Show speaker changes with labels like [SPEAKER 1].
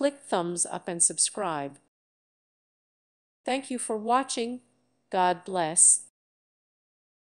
[SPEAKER 1] Click thumbs up and subscribe. Thank you for watching. God bless.